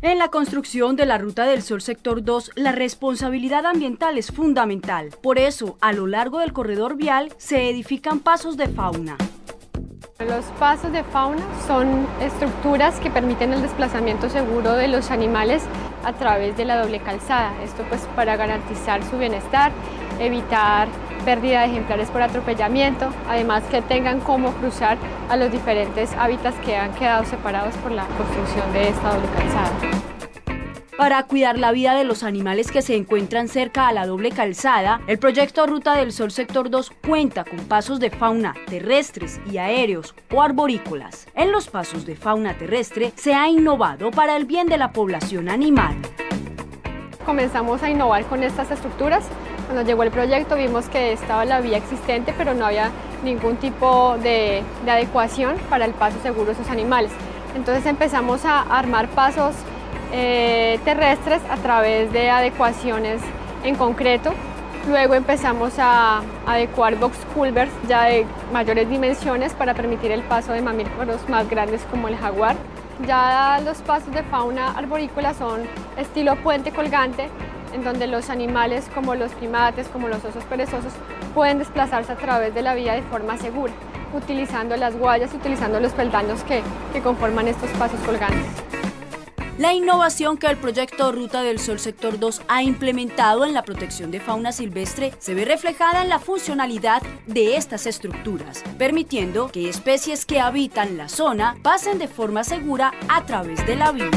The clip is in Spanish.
En la construcción de la Ruta del Sol Sector 2, la responsabilidad ambiental es fundamental. Por eso, a lo largo del corredor vial se edifican pasos de fauna. Los pasos de fauna son estructuras que permiten el desplazamiento seguro de los animales a través de la doble calzada. Esto pues para garantizar su bienestar, evitar pérdida de ejemplares por atropellamiento, además que tengan cómo cruzar a los diferentes hábitats que han quedado separados por la construcción de esta doble calzada. Para cuidar la vida de los animales que se encuentran cerca a la doble calzada, el proyecto Ruta del Sol Sector 2 cuenta con pasos de fauna terrestres y aéreos o arborícolas. En los pasos de fauna terrestre se ha innovado para el bien de la población animal. Comenzamos a innovar con estas estructuras. Cuando llegó el proyecto vimos que estaba la vía existente, pero no había ningún tipo de, de adecuación para el paso seguro de esos animales. Entonces empezamos a armar pasos eh, terrestres a través de adecuaciones en concreto. Luego empezamos a adecuar box culverts ya de mayores dimensiones para permitir el paso de mamíferos más grandes como el jaguar. Ya los pasos de fauna arborícola son estilo puente colgante, en donde los animales como los primates, como los osos perezosos, pueden desplazarse a través de la vía de forma segura, utilizando las guayas, utilizando los peldaños que, que conforman estos pasos colgantes. La innovación que el proyecto Ruta del Sol Sector 2 ha implementado en la protección de fauna silvestre se ve reflejada en la funcionalidad de estas estructuras, permitiendo que especies que habitan la zona pasen de forma segura a través de la vía.